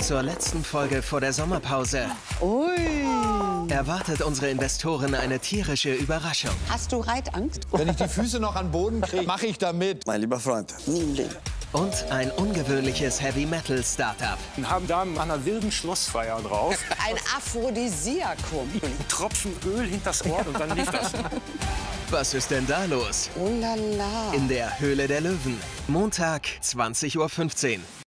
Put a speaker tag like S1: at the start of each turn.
S1: Zur letzten Folge vor der Sommerpause
S2: Ui.
S1: erwartet unsere Investoren eine tierische Überraschung.
S2: Hast du Reitangst?
S3: Wenn ich die Füße noch an Boden kriege, mache ich damit.
S4: Mein lieber Freund.
S2: Nie.
S1: Und ein ungewöhnliches Heavy-Metal-Startup.
S5: Wir haben da an einer wilden Schlossfeier drauf.
S2: Ein Aphrodisiakum.
S5: Ein Tropfen Öl hinters Ohr und dann lief das.
S1: Was ist denn da los?
S2: Oh la la.
S1: In der Höhle der Löwen. Montag, 20.15 Uhr.